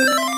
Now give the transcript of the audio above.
you